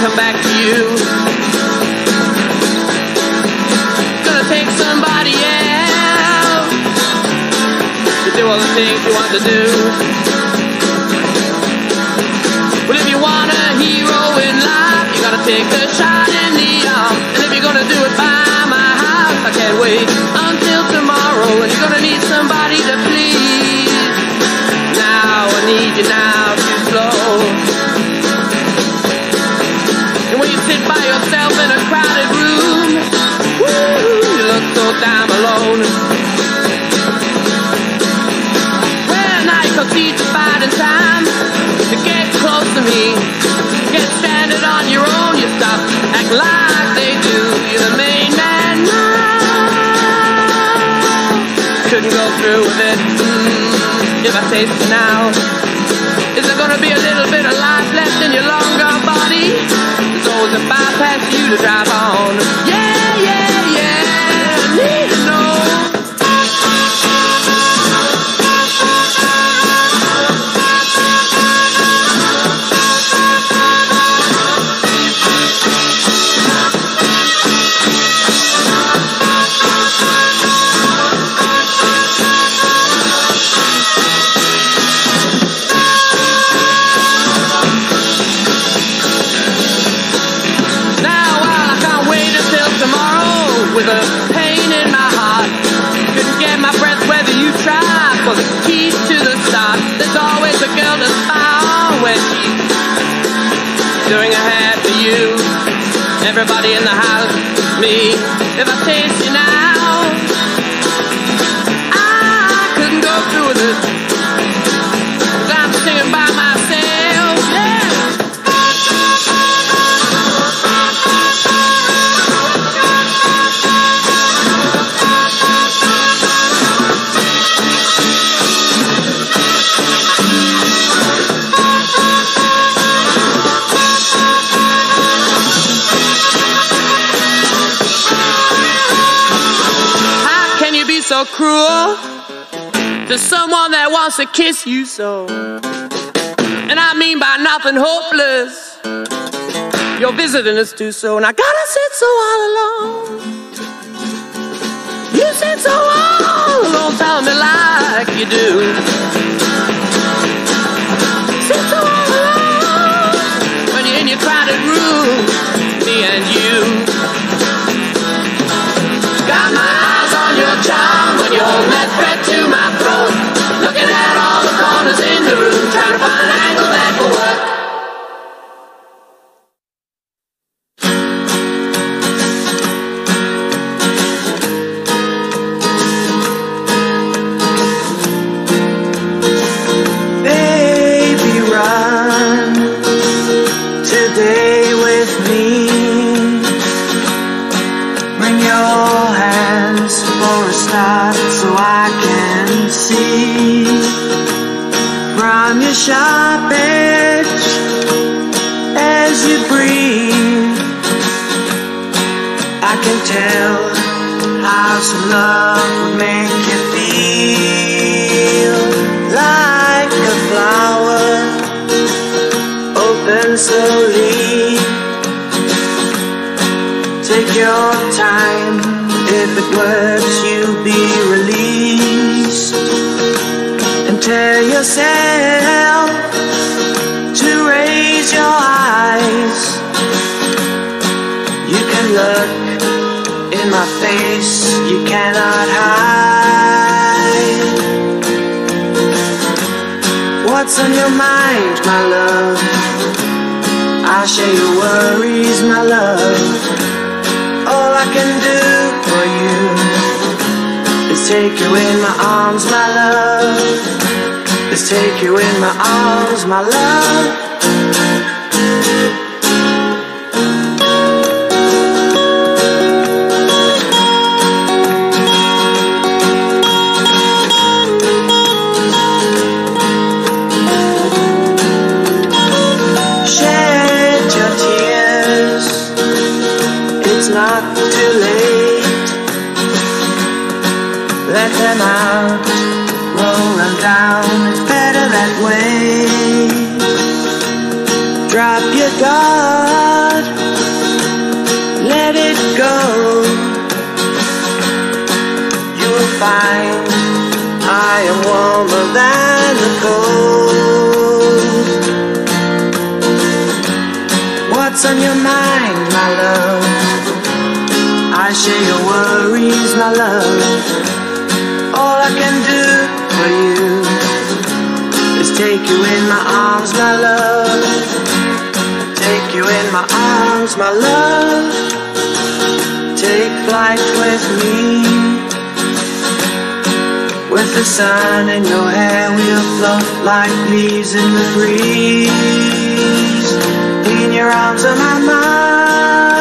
come back to you. Gonna take somebody else to do all the things you want to do. Well, if you want a hero in life, you gotta take a shot in the arm. And if you're gonna do it by my house, I can't wait until tomorrow. And you're gonna need somebody to please. Now I need you now too slow. So damn alone. Well, now you can see it's finding time to get close to me. Get stranded on your own, you stop, act like they do. You're the main man now. Couldn't go through with it mm, if I taste it now. Is there gonna be a little bit of life left in your long gone body? There's always a bypass for you to drive on. Yeah, Лена. To kiss you so? And I mean by nothing hopeless. You're visiting us too so, and I gotta sit so all alone. You sit so all alone, tell me like you do. Face, you cannot hide. What's on your mind, my love? I'll share your worries, my love. All I can do for you is take you in my arms, my love. Is take you in my arms, my love. On your mind, my love? I share your worries, my love. All I can do for you is take you in my arms, my love. Take you in my arms, my love. Take flight with me. With the sun in your hair, we'll float like leaves in the breeze. Your arms are my mind.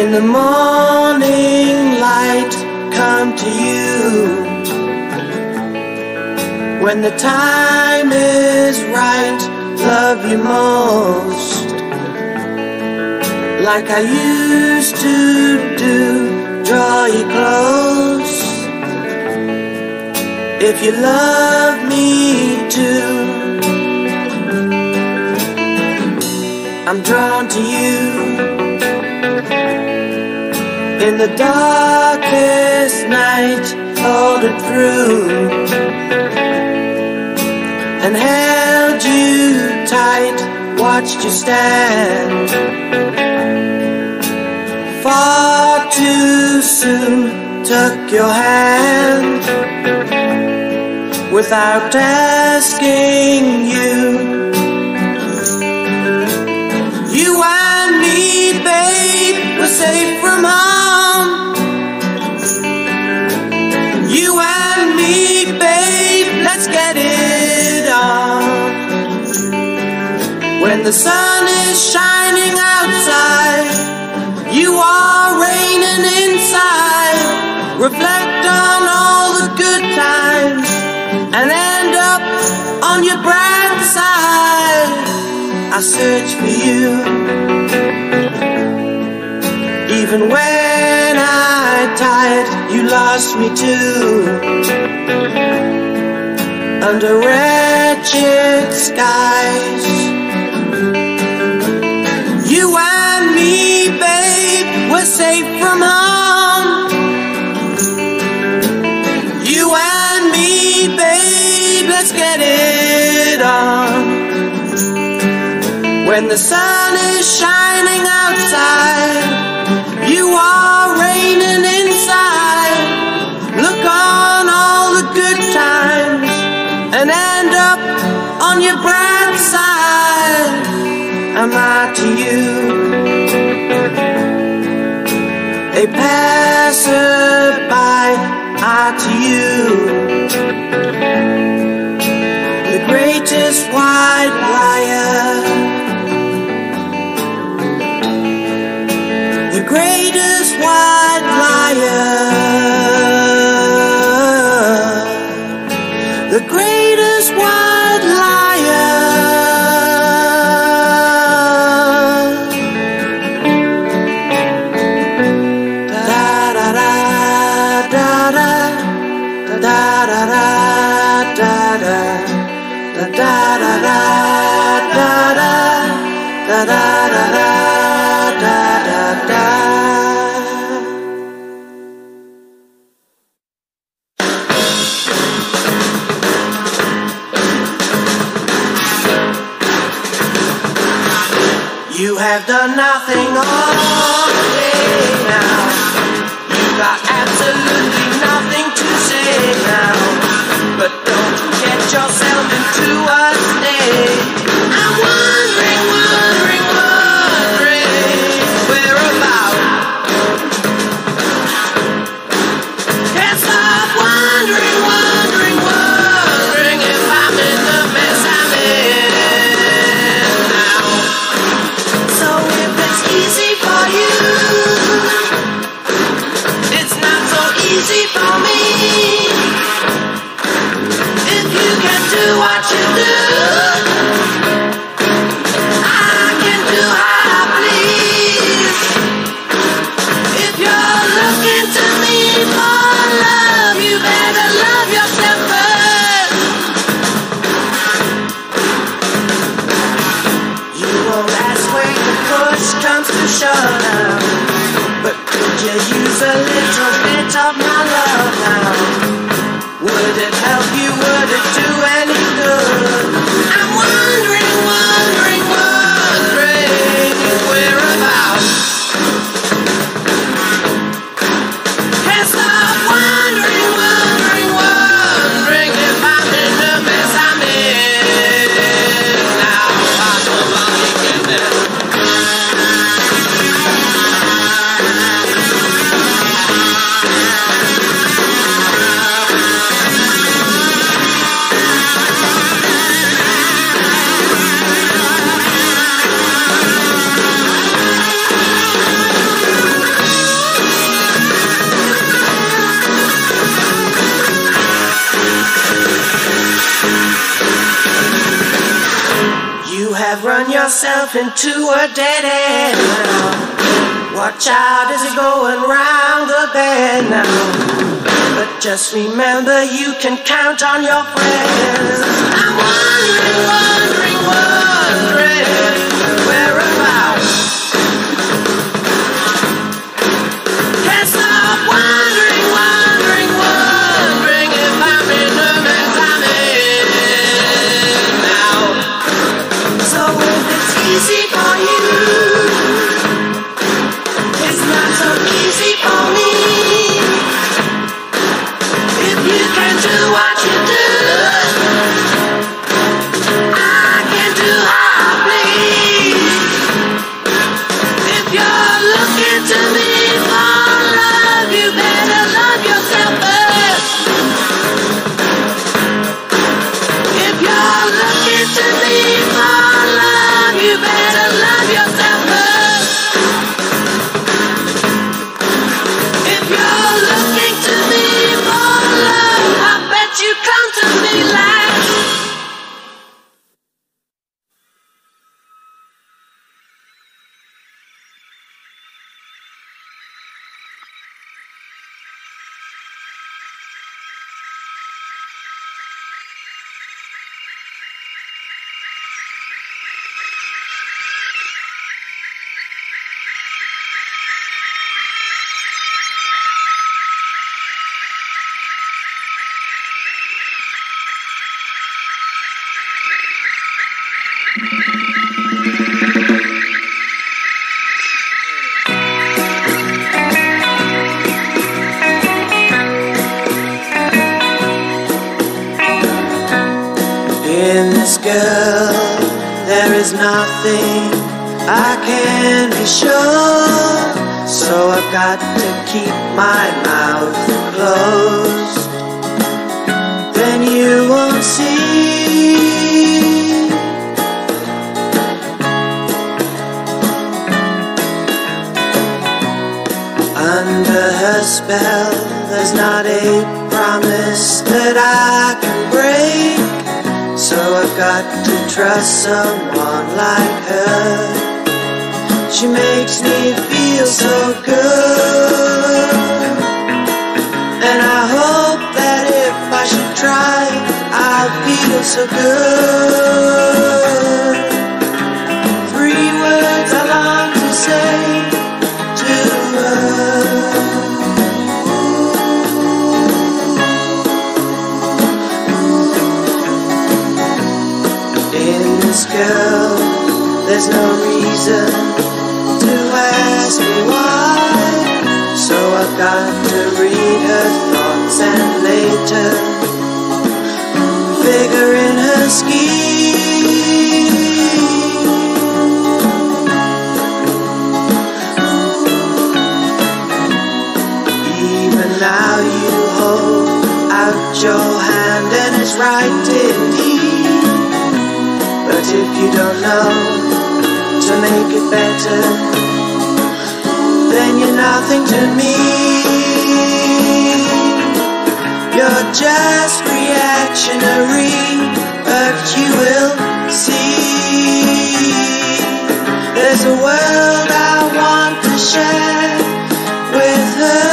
in the morning light come to you. When the time is right love you most. Like I used to do draw you close. If you love me too I'm drawn to you the darkest night floated through and held you tight, watched you stand. Far too soon took your hand without asking you. safe from harm. the sun is shining outside, you are raining inside. Reflect on all the good times and end up on your bright side. I search for you, even when I tired, you lost me too. Under wretched skies the sun is shining outside, you are raining inside. Look on all the good times and end up on your bright side. Am I to you? A passerby, I to you. nothing. Just remember you can count on your this girl. There is nothing I can be sure. So I've got to keep my mouth closed. Then you won't see. Under her spell, there's not a promise that I can break. So I've got to trust someone like her. She makes me feel so good. And I hope that if I should try, I'll feel so good. There's no reason to ask me why. So I've got to read her thoughts and later figure in her scheme. Even now you hold out your hand and it's right indeed. If you don't know to make it better, then you're nothing to me. You're just reactionary, but you will see. There's a world I want to share with her.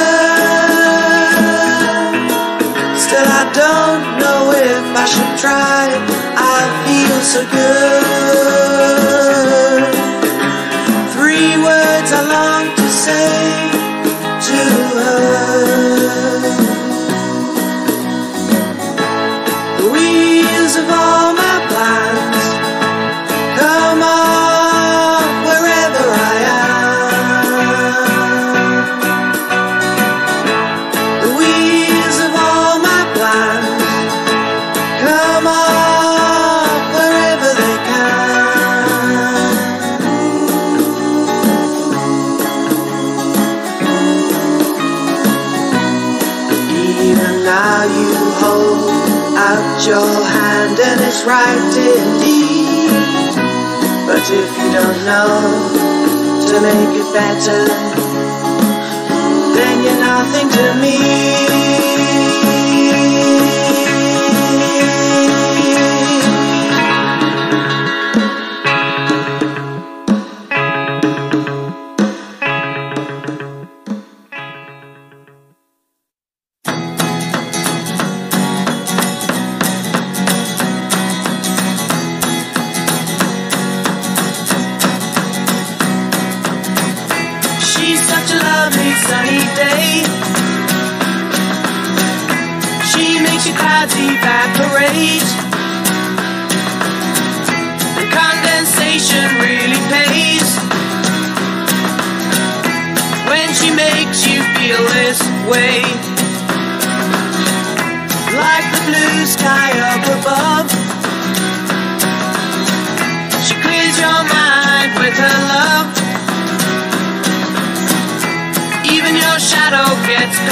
Still, I don't know if I should try. So good. Three words I long to say your hand and it's right indeed. But if you don't know to make it better, then you're nothing to me.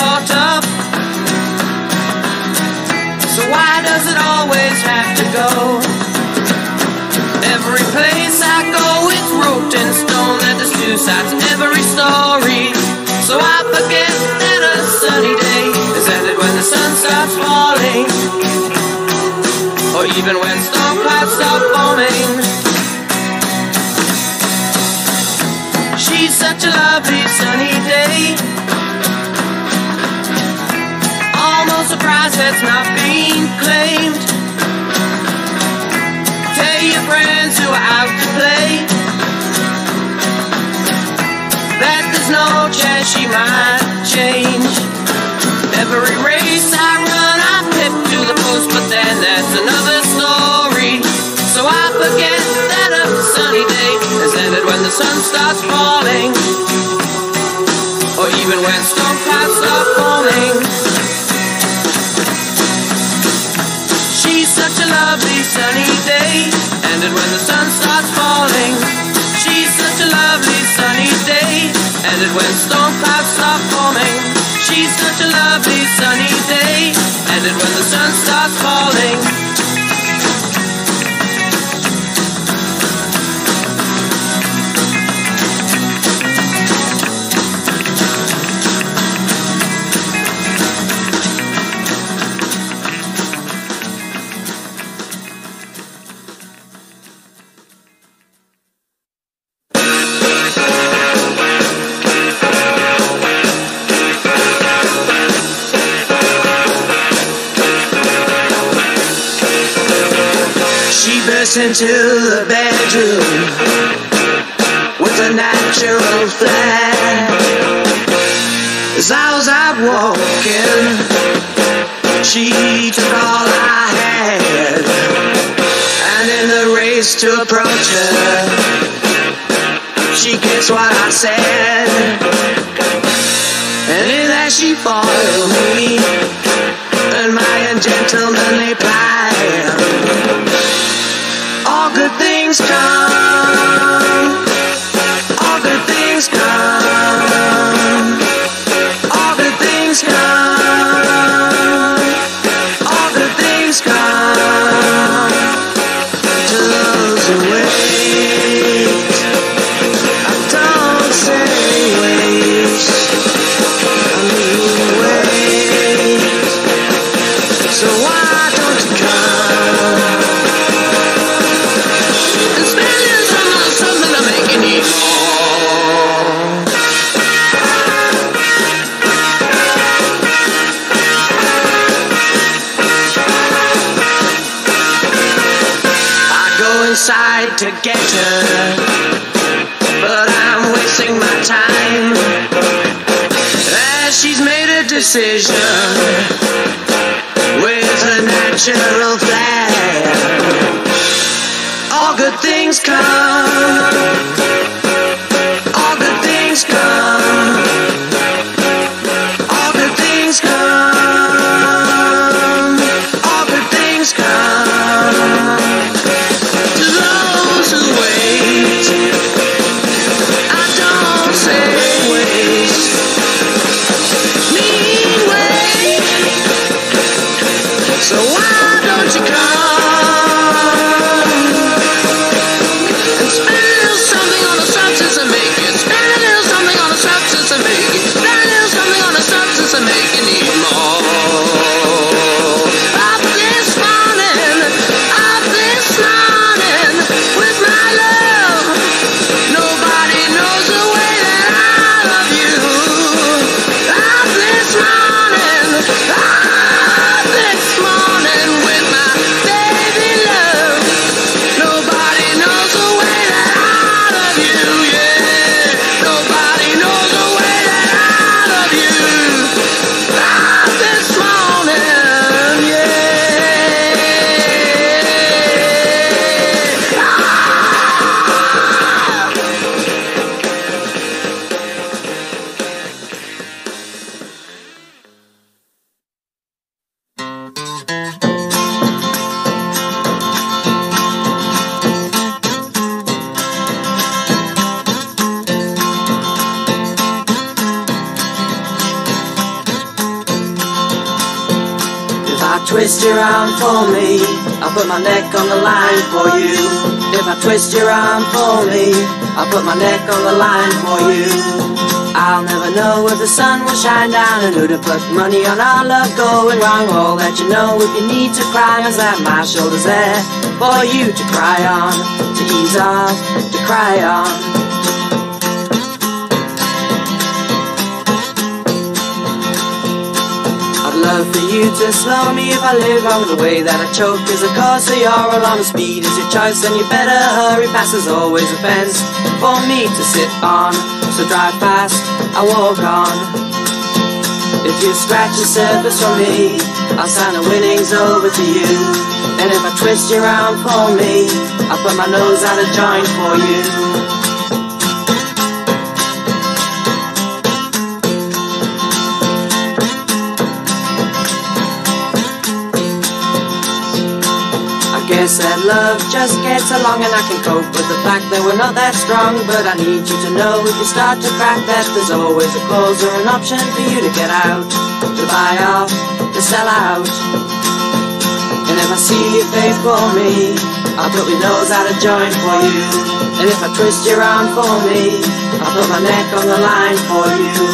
Caught up. So why does it always have to go? Every place I go, it's wrote in stone that there's two sides to every story. So I forget that a sunny day is ended when the sun starts falling, or even when storm clouds stop forming. She's such a lovely sunny day. Almost surprised that's not being claimed. Tell your friends who are out to play that there's no chance she might change. Every race I run, I pip to the post, but then that's another story. So I forget that a sunny day has ended when the sun starts falling, or even when storm clouds start lovely sunny day, ended when the sun starts falling. She's such a lovely sunny day, ended when storm clouds start forming. She's such a lovely sunny day, ended when the sun starts falling. Into the bedroom with a natural flair. As I was out walking, she took all I had. And in the race to approach her, she gets what I said. And in that she followed me and my ungentlemanly good things to get her, but I'm wasting my time. As she's made a decision with a natural flair. All good things come. If I twist your arm for me, I'll put my neck on the line for you. I'll never know if the sun will shine down and who to put money on our love going wrong. All that you know if you need to cry is that my shoulder's there for you to cry on, to ease off, to cry on. For you to slow me if I live wrong. The way that I choke is a cause, so your alarm speed is your choice, and you better hurry past. There's always a fence for me to sit on. So drive fast, I walk on. If you scratch the surface for me, I'll sign the winnings over to you. And if I twist your arm for me, I'll put my nose out of joint for you. I guess that love just gets along and I can cope with the fact that we're not that strong. But I need you to know if you start to crack that there's always a clause or an option for you to get out, to buy off, to sell out. And if I see you fade for me, I'll put my nose out of joint for you. And if I twist your arm for me, I'll put my neck on the line for you.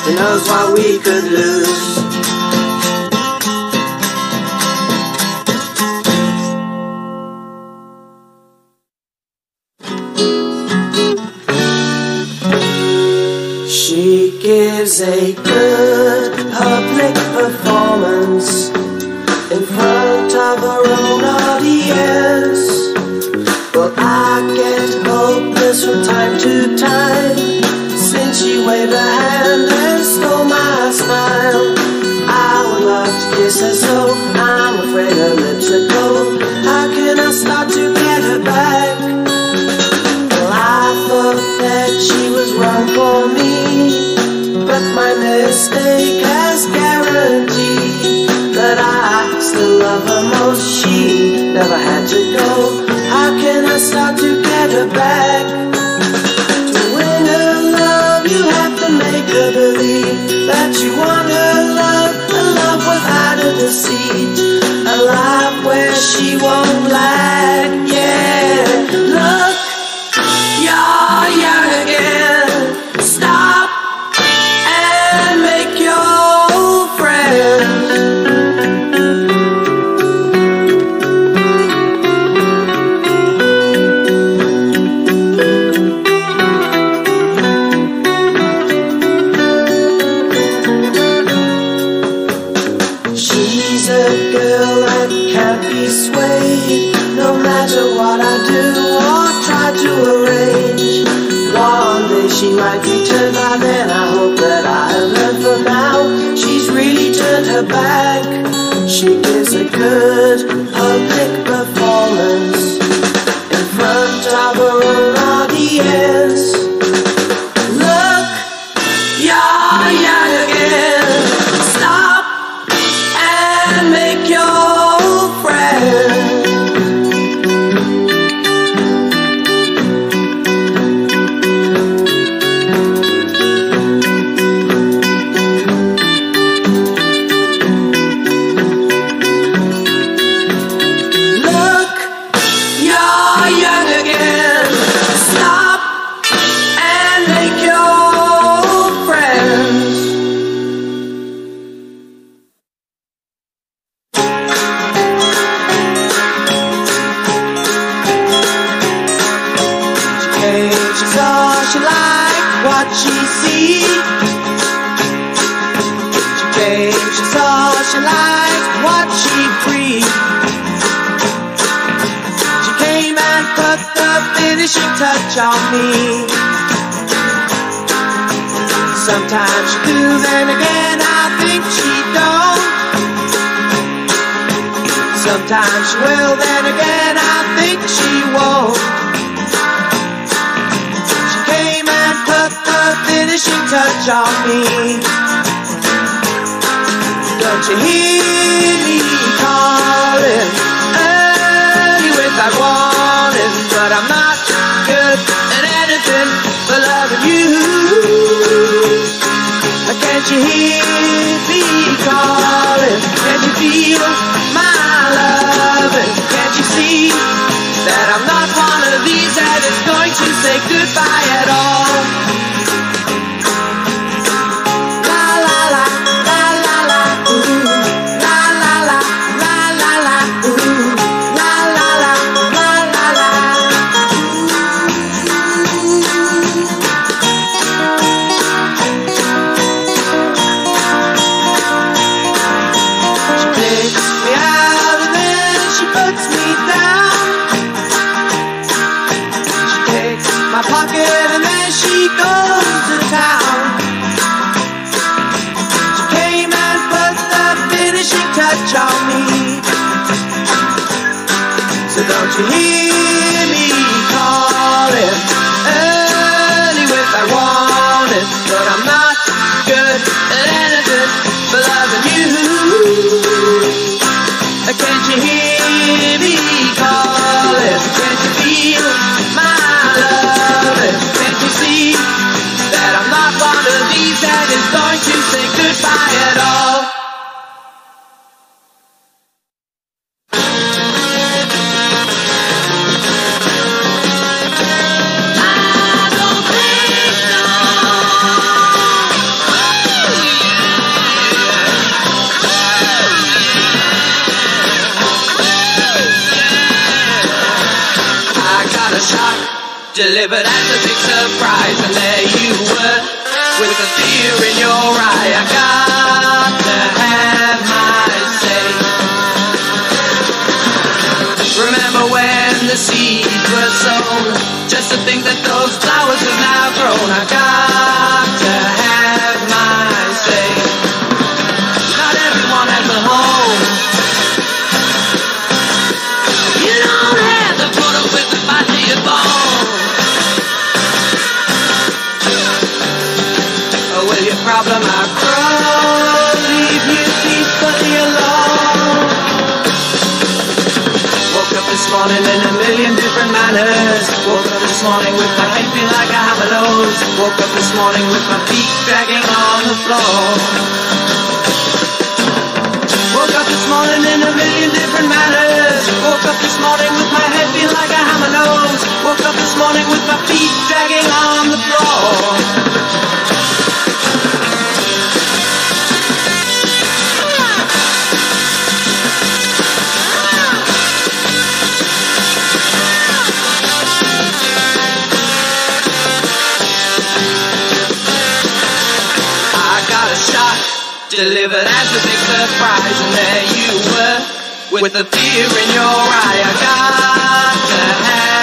Who knows what we could lose? She gives a good public performance in front of her own audience. Well, I get hopeless from time to time go. How can I start to get her back? To win her love, you have to make her believe that you want her love, a love without a deceit, a life where she won't lag. A girl that can't be swayed. No matter what I do or try to arrange One day she might return by then I hope that I have learned from now. She's really turned her back. She gives a good public finishing touch on me. Sometimes she do, then again I think she don't. Sometimes she will, then again I think she won't. She came and put the finishing touch on me. Don't you hear me Can't you hear me calling? Can't you feel my loving? Can't you see that I'm not one of these that is going to say goodbye Don't a. Woke up this morning with my feet dragging on the floor. Woke up this morning in a million different manners. Woke up this morning with my head feeling like a hammer nose. Woke up this morning with my feet dragging on the floor. Delivered as a big surprise, and there you were with the fear in your eye. I got to have